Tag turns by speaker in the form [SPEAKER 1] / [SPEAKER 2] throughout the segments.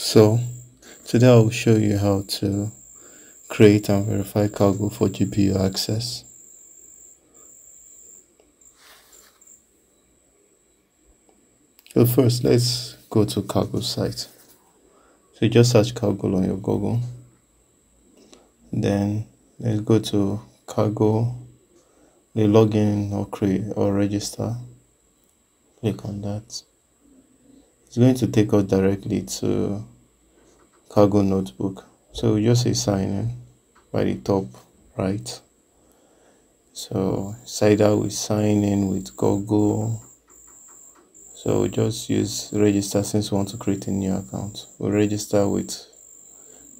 [SPEAKER 1] So today I will show you how to create and verify Kaggle for GPU access. So first let's go to Kaggle site. So just search Kaggle on your Google. Then let's go to Kaggle, the login or create or register. Click on that. It's going to take us directly to Kaggle notebook. So we just say sign in by the top right. So it's either we sign in with google. So just use register since we want to create a new account. We register with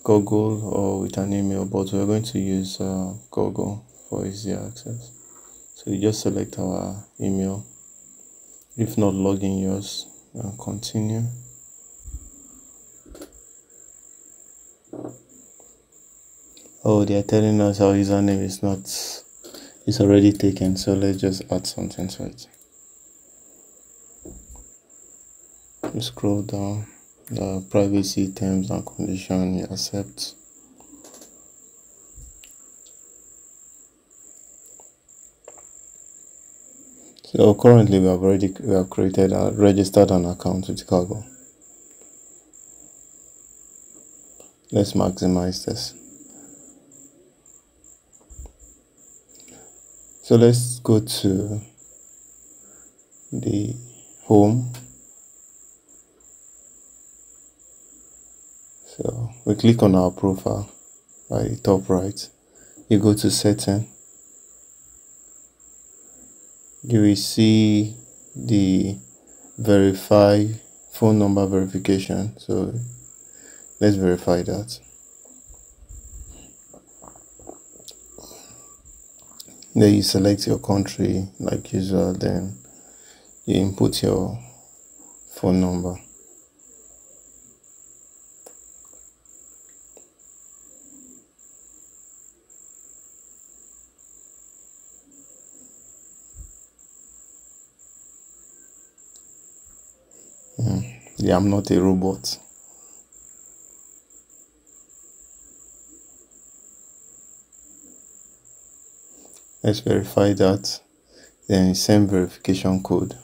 [SPEAKER 1] google or with an email but we're going to use uh, google for easier access. So you just select our email. If not login yours and continue. Oh they're telling us our username is not it's already taken so let's just add something to it. Scroll down. The privacy terms and condition you accept so currently we have already we have created and registered an account with Kaggle. Let's maximize this. So let's go to the home. So we click on our profile by the top right. You go to setting you will see the verify phone number verification so let's verify that. Then you select your country like usual then you input your phone number yeah i'm not a robot. Let's verify that. Then send verification code.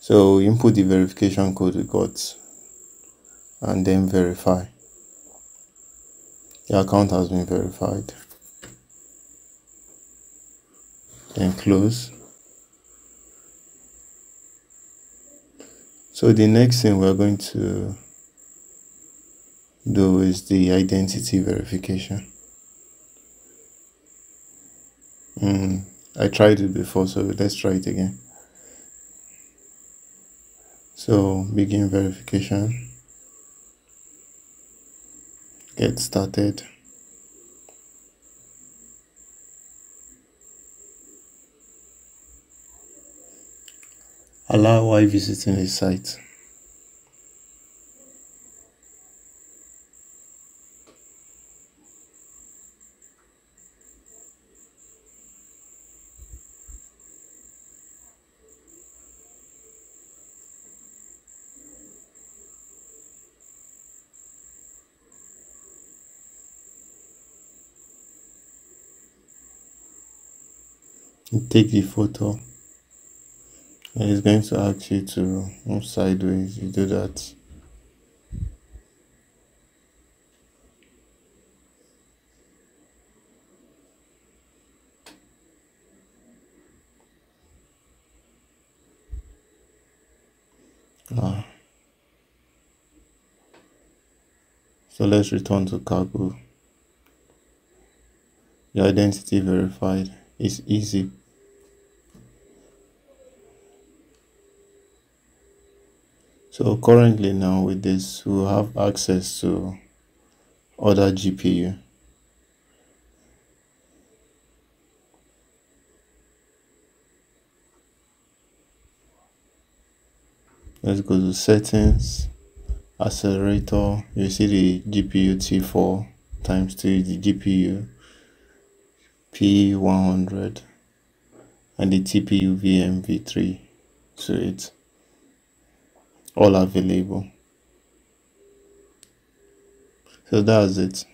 [SPEAKER 1] So input the verification code we got and then verify. The account has been verified then close so the next thing we're going to do is the identity verification. Mm, I tried it before, so let's try it again. So begin verification. Get started. Allow while visiting a site. take the photo it's going to ask you to move sideways. You do that. Ah. so let's return to Kaggle your identity verified. Is easy So currently now with this, we have access to other GPU. Let's go to settings, accelerator. You see the GPU T4 times 2, the GPU P100 and the TPU VM v3 to it all available. So that's it